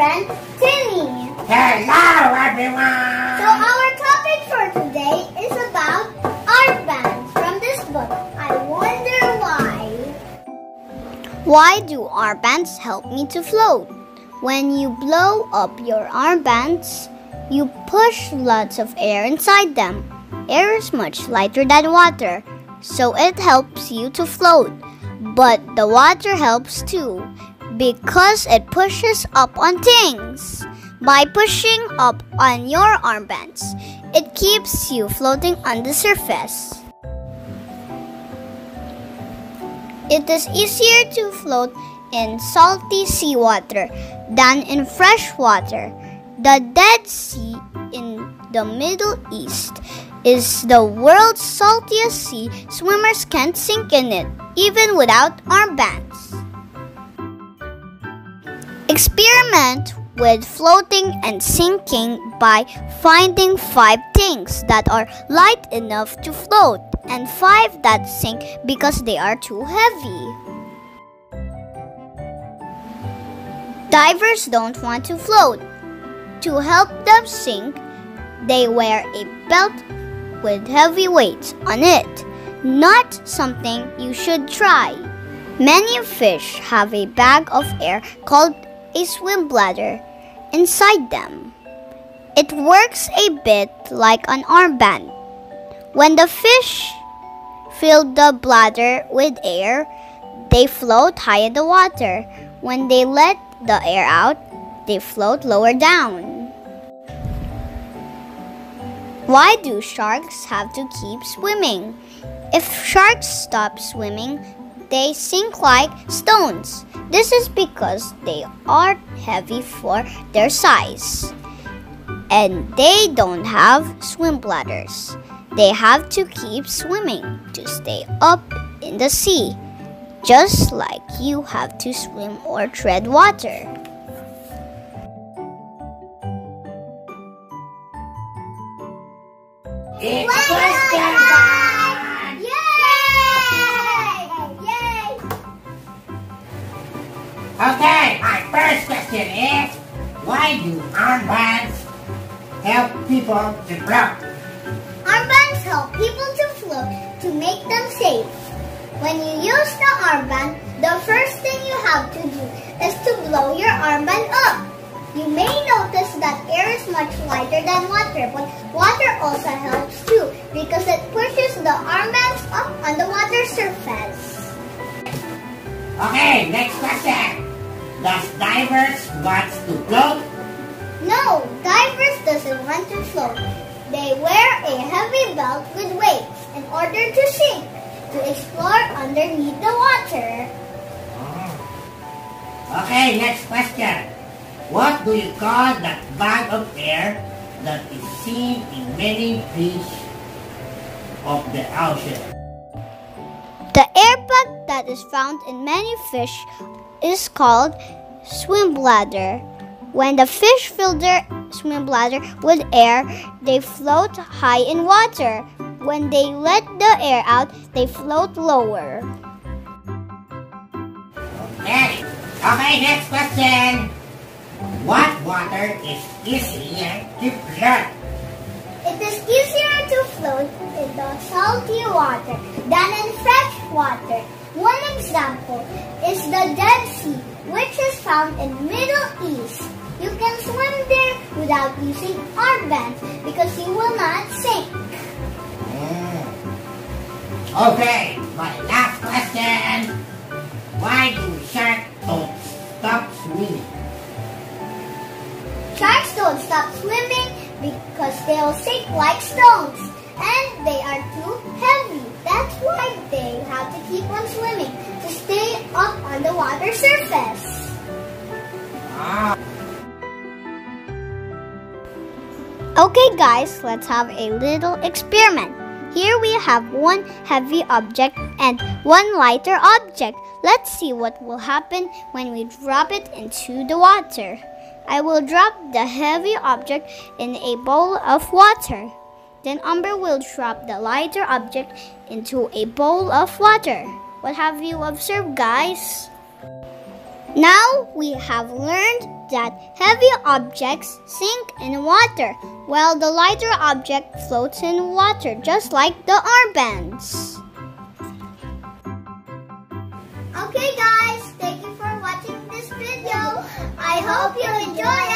friend Timmy. Hello, everyone. So our topic for today is about armbands from this book. I wonder why. Why do armbands help me to float? When you blow up your armbands, you push lots of air inside them. Air is much lighter than water, so it helps you to float. But the water helps too because it pushes up on things. By pushing up on your armbands, it keeps you floating on the surface. It is easier to float in salty seawater than in fresh water. The Dead Sea in the Middle East is the world's saltiest sea. Swimmers can't sink in it, even without armbands. Experiment with floating and sinking by finding five things that are light enough to float and five that sink because they are too heavy. Divers don't want to float. To help them sink, they wear a belt with heavy weights on it. Not something you should try. Many fish have a bag of air called a swim bladder inside them. It works a bit like an armband. When the fish fill the bladder with air, they float high in the water. When they let the air out, they float lower down. Why do sharks have to keep swimming? If sharks stop swimming, they sink like stones. This is because they are heavy for their size. And they don't have swim bladders. They have to keep swimming to stay up in the sea, just like you have to swim or tread water. It's Okay, my first question is why do armbands help people to float? Armbands help people to float to make them safe. When you use the armband, the first thing you have to do is to blow your armband up. You may notice that air is much lighter than water, but water also helps too because it pushes the armbands up on the water surface. Okay, next question. Does divers want to float? No, divers doesn't want to float. They wear a heavy belt with weights in order to sink, to explore underneath the water. Oh. Okay, next question. What do you call that bag of air that is seen in many fish of the ocean? The air bag that is found in many fish is called swim bladder. When the fish fill their swim bladder with air, they float high in water. When they let the air out, they float lower. Okay. Okay, next question. What water is easier to float? It is easier to float in the salty water than in fresh water. One example is the Dead Sea, which is found in Middle East. You can swim there without using armbands because you will not sink. Mm. Okay, my last question. Why do sharks don't stop swimming? Sharks don't stop swimming because they'll sink like stones and they are swimming to stay up on the water surface. Okay guys, let's have a little experiment. Here we have one heavy object and one lighter object. Let's see what will happen when we drop it into the water. I will drop the heavy object in a bowl of water. Then Amber will drop the lighter object into a bowl of water. What have you observed, guys? Now we have learned that heavy objects sink in water while the lighter object floats in water just like the armbands. Okay guys, thank you for watching this video. I hope you enjoyed. it.